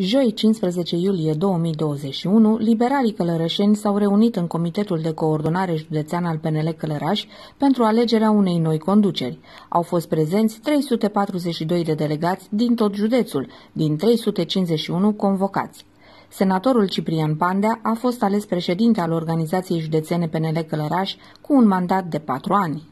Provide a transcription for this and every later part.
Joi 15 iulie 2021, liberalii călărășeni s-au reunit în Comitetul de Coordonare Județean al PNL Călăraș pentru alegerea unei noi conduceri. Au fost prezenți 342 de delegați din tot județul, din 351 convocați. Senatorul Ciprian Pandea a fost ales președinte al organizației județene PNL Călăraș cu un mandat de patru ani.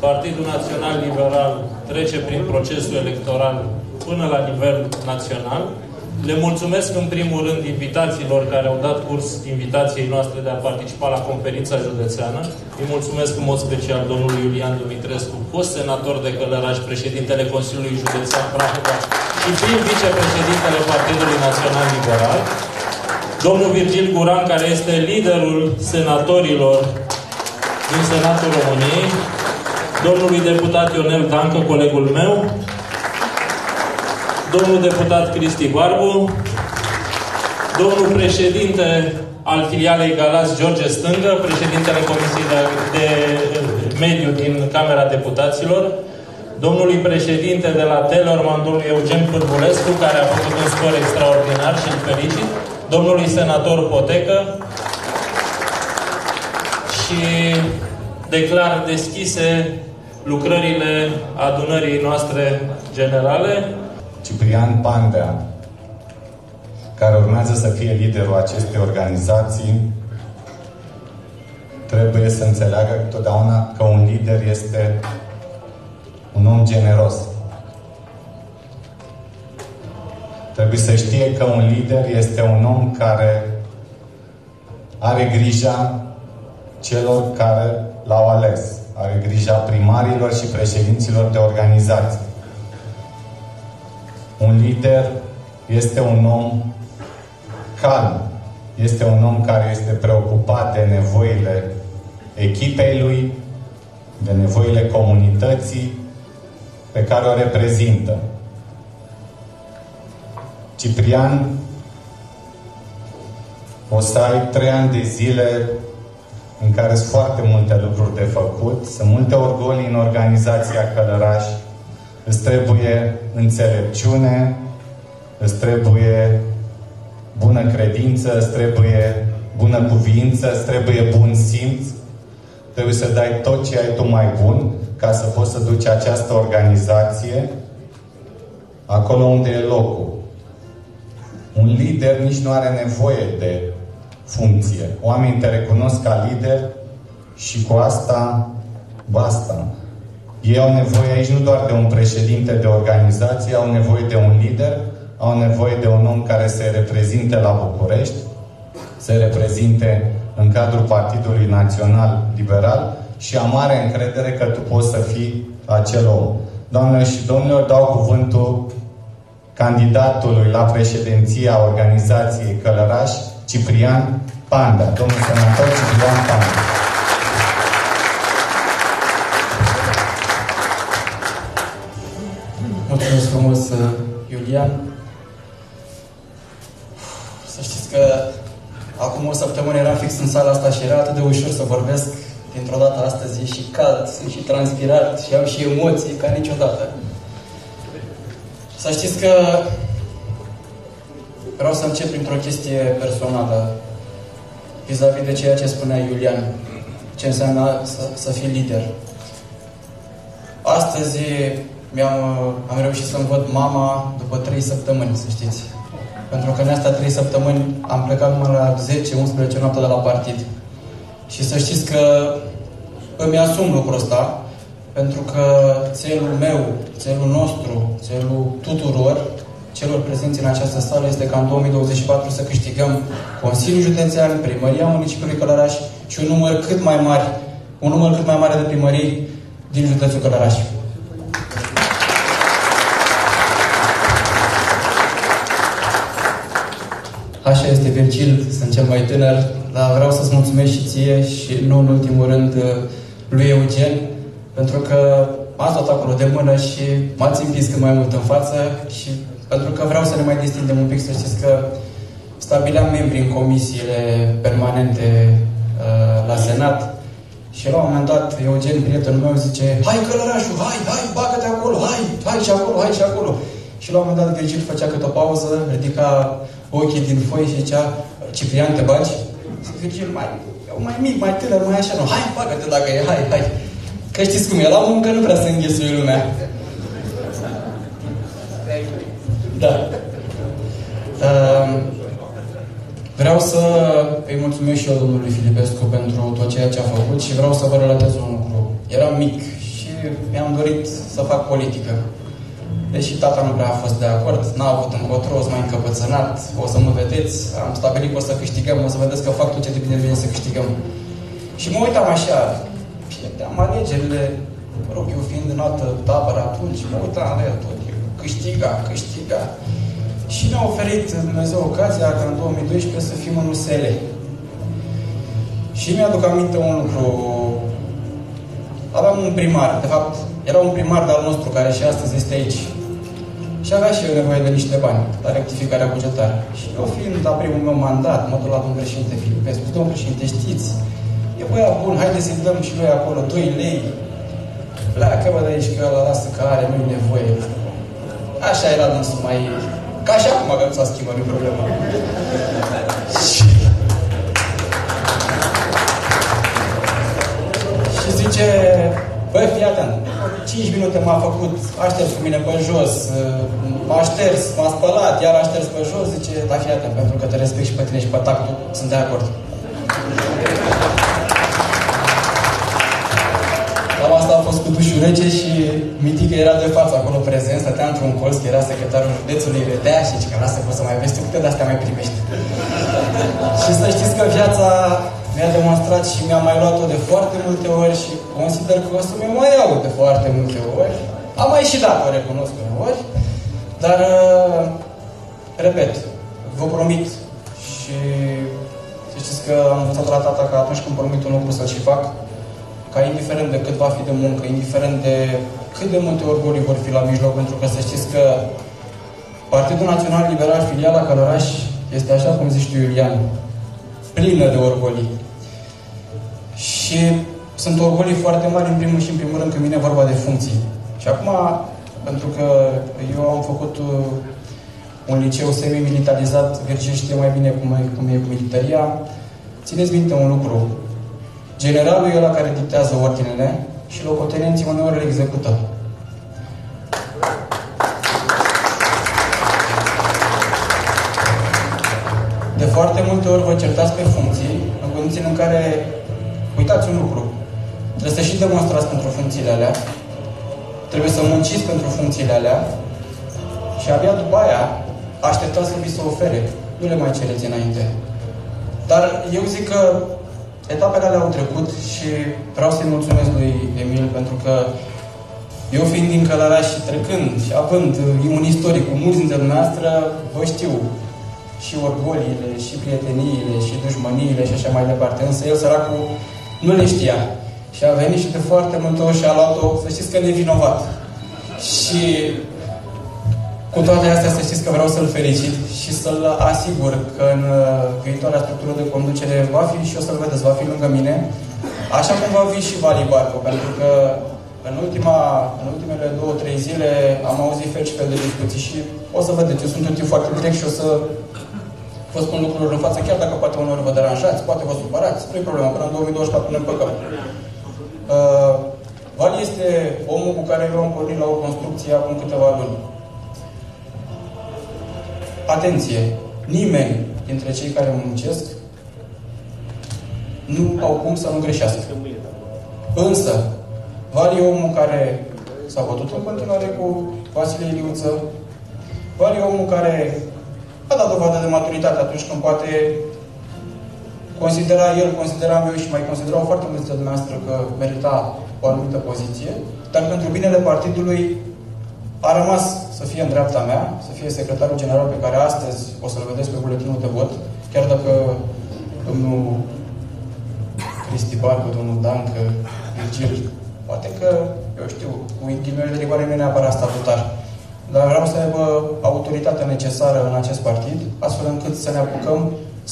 Partidul Național Liberal trece prin procesul electoral până la nivel național le mulțumesc în primul rând invitațiilor care au dat curs invitației noastre de a participa la conferința județeană. Îi mulțumesc în mod special domnului Iulian Dumitrescu, fost senator de Călăraș, președintele Consiliului Județean Prahova și prim vicepreședintele Partidului Național Liberal. Domnul Virgil Guran, care este liderul senatorilor din Senatul României, domnului deputat Ionel Dancă, colegul meu, domnul deputat Cristi Barbu, domnul președinte al filialei Galați George Stângă, președintele Comisiei de, de Mediu din Camera Deputaților, domnului președinte de la Telorman, domnul Eugen Pârbulescu, care a făcut un scor extraordinar și îl felicit, domnului senator Potecă și declar deschise lucrările adunării noastre generale. Ciprian Pandea, care urmează să fie liderul acestei organizații, trebuie să înțeleagă totdeauna că un lider este un om generos. Trebuie să știe că un lider este un om care are grija celor care l-au ales. Are grija primarilor și președinților de organizații. Un lider este un om calm, este un om care este preocupat de nevoile echipei lui, de nevoile comunității pe care o reprezintă. Ciprian, o să ai trei ani de zile în care sunt foarte multe lucruri de făcut, sunt multe orgolii în organizația Călăraș, îți trebuie înțelepciune, îți trebuie bună credință, îți trebuie bună cuvință, îți trebuie bun simț. Trebuie să dai tot ce ai tu mai bun ca să poți să duci această organizație acolo unde e locul. Un lider nici nu are nevoie de funcție. Oamenii te recunosc ca lider și cu asta basta. Ei au nevoie aici nu doar de un președinte de organizație, au nevoie de un lider, au nevoie de un om care se reprezinte la București, se reprezinte în cadrul Partidului Național Liberal și am mare încredere că tu poți să fii acel om. Doamne și domnilor, dau cuvântul candidatului la președinția organizației Călăraș, Ciprian Panda. Domnul senator Ciprian Panda. Mulțumesc frumos, uh, Iulian. Să știți că acum o săptămână eram fix în sala asta și era atât de ușor să vorbesc. Dintr-o dată astăzi e și cald, sunt și transpirat și am și emoții ca niciodată. Să știți că vreau să încep printr-o chestie personală vis-a-vis -vis de ceea ce spunea Iulian, ce înseamnă să, să fii lider. Astăzi mi-am am reușit să-mi văd mama după 3 săptămâni, să știți. Pentru că în astea 3 săptămâni am plecat numai la 10-11 noapte de la partid. Și să știți că îmi asum lucrul ăsta, pentru că țelul meu, țelul nostru, țelul tuturor celor prezenți în această sală este ca în 2024 să câștigăm Consiliul Județean, Primăria Municipiului Călăraș și un număr cât mai mare, un număr cât mai mare de primării din județul Călăraș. Așa este, Virgil, sunt cel mai tânăr, dar vreau să-ți mulțumesc și ție și nu în ultimul rând lui Eugen, pentru că m-ați luat acolo de mână și m-ați împins cât mai mult în față și pentru că vreau să ne mai distindem un pic, să știți că stabileam membri în comisiile permanente uh, la Senat și la un moment dat Eugen, prietenul meu, zice Hai călărașul, hai, hai, bagă-te acolo, hai, hai și acolo, hai și acolo. Și la un moment dat Virgil făcea câte o pauză, ridica ochii din foi și zicea, Ciprian, te bagi? Virgil, mai, eu mai mic, mai tânăr, mai așa, nu, hai, bagă-te dacă e, hai, hai. Că știți cum e, la muncă nu prea se înghesuie lumea. Da. Uh, vreau să îi mulțumesc și eu domnului Filipescu pentru tot ceea ce a făcut și vreau să vă relatez un lucru. Eram mic și mi-am dorit să fac politică. Deși tata nu prea a fost de acord, n-a avut încotro, o să mai încăpățânat, o să mă vedeți, am stabilit că o să câștigăm, o să vedeți că fac tot ce depinde de mine să câștigăm. Și mă uitam așa, pierdeam alegerile, mă rog, eu fiind în altă tabără atunci, mă uitam la el tot, câștiga, câștiga. Și mi-a oferit Dumnezeu ocazia ca în 2012 să fim în USL. Și mi-aduc aminte un lucru. Aveam un primar, de fapt, era un primar de al nostru care și astăzi este aici. Și avea și eu nevoie de niște bani la rectificarea bugetară. Și eu fiind la primul meu mandat, mă duc la domnul președinte Filipescu, domnul președinte, știți, e băiat bun, haide să-i dăm și noi acolo 2 lei. Pleacă, bă, de aici, că ăla lasă că are, nu-i nevoie. Așa era dânsul mai... Ca și acum avem să schimbă, nu problema. și... și zice, băi, fii atent, 5 minute m-a făcut, a șters cu mine pe jos, m-a șters, m-a spălat, iar a șters pe jos, zice, da, fii atent, pentru că te respect și pe tine și pe tactul, sunt de acord. Cam asta a fost cu dușul rece și Mitică era de față acolo prezent, stătea într-un colț, că era secretarul județului Redea și zice că lasă poți să mai vezi tu câte de-astea mai primești. și să știți că viața mi-a demonstrat și mi-a mai luat-o de foarte multe ori și consider că o să mi mai iau de foarte multe ori. Am mai și dat, o recunosc ori, dar, uh, repet, vă promit și să știți că am învățat la tata că atunci când promit un lucru să-l și fac, ca indiferent de cât va fi de muncă, indiferent de cât de multe orgolii vor fi la mijloc, pentru că să știți că Partidul Național Liberal, filiala Călăraș, este așa cum zici tu, Iulian, plină de orgolii. Și sunt orgolii foarte mari, în primul și în primul rând, când vine vorba de funcții. Și acum, pentru că eu am făcut uh, un liceu semi-militarizat, Virgil știe mai bine cum e, cum e cu militaria, țineți minte un lucru. Generalul e la care dictează ordinele și locotenenții uneori le execută. De foarte multe ori vă certați pe funcții, în condiții în care, uitați un lucru, trebuie să și demonstrați pentru funcțiile alea, trebuie să munciți pentru funcțiile alea și abia după aia așteptați să vi se ofere. Nu le mai cereți înainte. Dar eu zic că etapele alea au trecut și vreau să-i mulțumesc lui Emil pentru că eu fiind din Călăraș și trecând și având un istoric cu mulți dintre dumneavoastră, vă știu și orgoliile, și prieteniile, și dușmăniile și așa mai departe. Însă el, săracul, nu le știa. Și a venit și de foarte multe ori și a luat-o, să știți că nevinovat. Și cu toate astea să știți că vreau să-l felicit și să-l asigur că în uh, viitoarea structură de conducere va fi, și o să-l vedeți, va fi lângă mine, așa cum va fi și Vali Barco, pentru că în, ultima, în ultimele două, trei zile am auzit fel și fel de discuții și o să vedeți, eu sunt un tip foarte direct și o să vă spun lucrurile în față, chiar dacă poate uneori vă deranjați, poate vă supărați, nu e problemă, până în 2024 ne împăcăm. Uh, Vali este omul cu care eu am pornit la o construcție acum câteva luni. Atenție! Nimeni dintre cei care muncesc nu au cum să nu greșească. Însă, Vali e omul care s-a bătut în continuare cu Vasile Iliuță, Vali e omul care a dat dovadă de maturitate atunci când poate considera el, consideram eu și mai considerau foarte mulți de dumneavoastră că merita o anumită poziție, dar pentru binele partidului a rămas să fie în dreapta mea, să fie secretarul general pe care astăzi o să-l vedeți pe buletinul de vot, chiar dacă domnul Cristi Barcu, domnul Dancă, Virgil, poate că, eu știu, cu ghimele de rigoare nu e neapărat statutar, dar vreau să aibă autoritatea necesară în acest partid, astfel încât să ne apucăm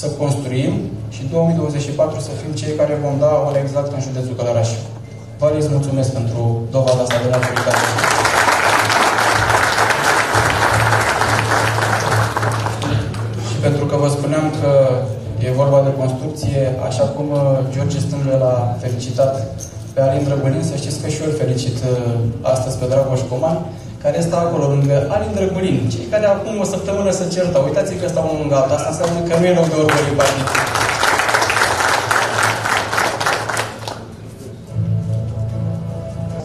să construim și 2024 să fim cei care vom da ora exact în județul Călăraș. Vă mulțumesc pentru dovada asta de autoritate. pentru că vă spuneam că e vorba de construcție, așa cum uh, George Stângle l-a felicitat pe Alin Drăgulin, să știți că și eu îl felicit uh, astăzi pe Dragoș Coman, care stă acolo lângă Alin Drăgulin. Cei care acum o săptămână se certă, uitați că stau unul lângă altul, asta înseamnă că nu e loc de orgoliu partid.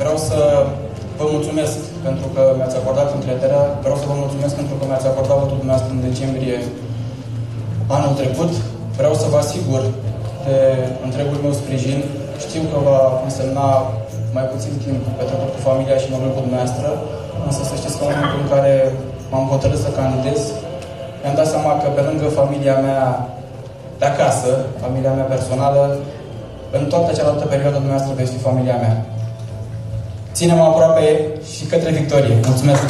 Vreau să vă mulțumesc pentru că mi-ați acordat încrederea, vreau să vă mulțumesc pentru că mi-ați acordat votul dumneavoastră în decembrie anul trecut. Vreau să vă asigur de întregul meu sprijin. Știu că va însemna mai puțin timp petrecut cu familia și mă cu dumneavoastră, însă să știți că în momentul în care m-am hotărât să candidez, mi-am dat seama că pe lângă familia mea de acasă, familia mea personală, în toată cealaltă perioadă dumneavoastră veți fi familia mea. Ținem aproape și către victorie. Mulțumesc!